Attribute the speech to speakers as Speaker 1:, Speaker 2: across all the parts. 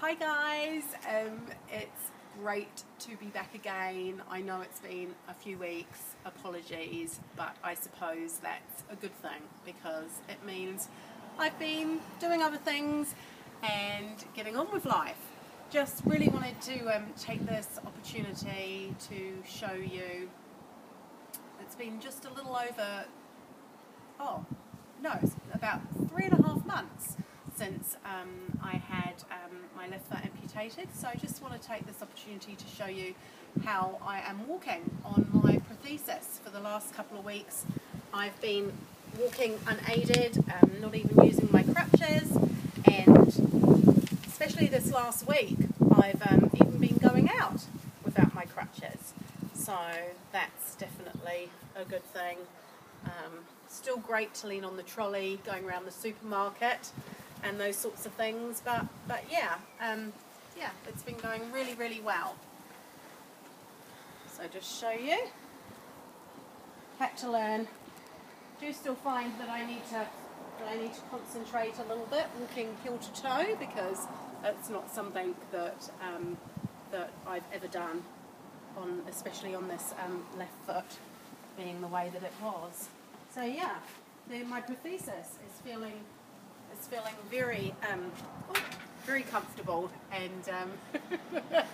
Speaker 1: Hi guys, um, it's great to be back again. I know it's been a few weeks, apologies, but I suppose that's a good thing because it means I've been doing other things and getting on with life. Just really wanted to um, take this opportunity to show you. It's been just a little over, oh, no, about three and a half months since um, I had um, my left foot amputated. So I just want to take this opportunity to show you how I am walking on my prosthesis. For the last couple of weeks, I've been walking unaided, um, not even using my crutches, and especially this last week, I've um, even been going out without my crutches. So that's definitely a good thing. Um, still great to lean on the trolley, going around the supermarket and those sorts of things. But but yeah, um, yeah, it's been going really really well. So just show you. Had to learn. Do still find that I need to that I need to concentrate a little bit walking heel to toe because it's not something that um, that I've ever done on especially on this um, left foot being the way that it was. So yeah, the, my prosthesis is feeling is feeling very um, very comfortable and um,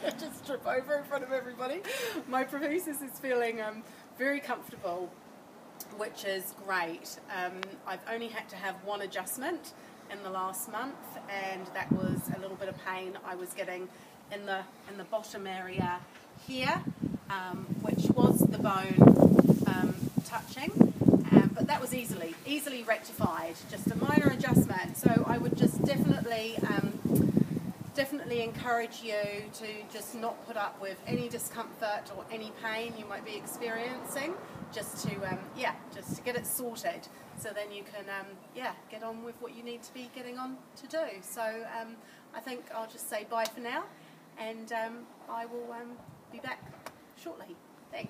Speaker 1: just trip over in front of everybody. My prosthesis is feeling um, very comfortable, which is great. Um, I've only had to have one adjustment in the last month, and that was a little bit of pain I was getting in the in the bottom area here, um, which was the bone um, touching. That was easily easily rectified, just a minor adjustment. So I would just definitely um, definitely encourage you to just not put up with any discomfort or any pain you might be experiencing. Just to um, yeah, just to get it sorted, so then you can um, yeah get on with what you need to be getting on to do. So um, I think I'll just say bye for now, and um, I will um, be back shortly.